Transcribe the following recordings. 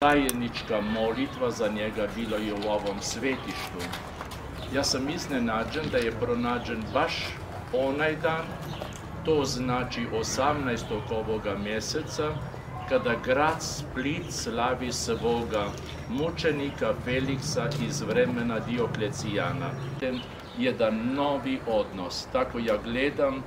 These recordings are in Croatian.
tajnička molitva za njega bila i u ovom svetištu. Ja sam iznenađen da je pronađen baš onaj dan, to znači 18. ovoga mjeseca, kada grad Split slavi svoga mučenika Feliksa iz vremena Dioklecijana. Jedan novi odnos, tako ja gledam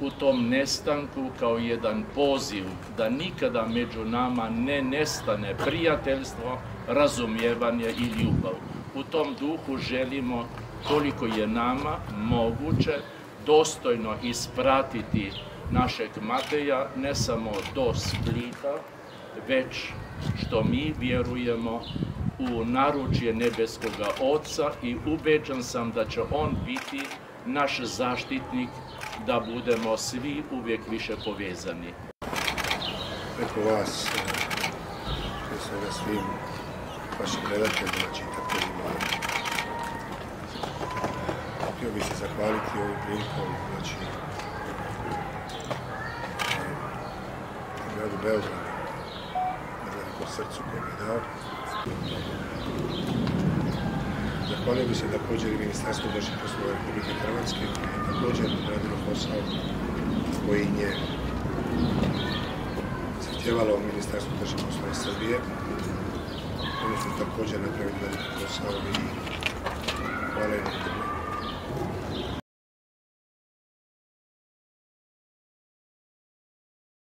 u tom nestanku kao jedan poziv da nikada među nama ne nestane prijateljstvo, razumijevanje i ljubav. U tom duhu želimo koliko je nama moguće dostojno ispratiti našeg Mateja ne samo do Splita, već što mi vjerujemo u naručje nebeskoga Oca i ubeđan sam da će On biti naš zaštitnik da budemo svi uvijek više povezani. Preko vas, e, prije svega svim vašim gledateljima, čitateljima, htio bih se zahvaliti ovim prilikom, znači, gradu Beogradu, na velikom srcu koje mi je dao. Zahvalio bi se također i Ministarstvu unutrašnjih poslova Republike Hrvatske koje je također radilo posao koji je zahtjevalo Ministarstvo unutrašnjih poslova Srbije. Oni su također napravili posao i hvala im.